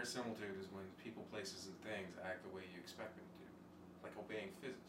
verisimilitude is when people, places, and things act the way you expect them to, like obeying physics.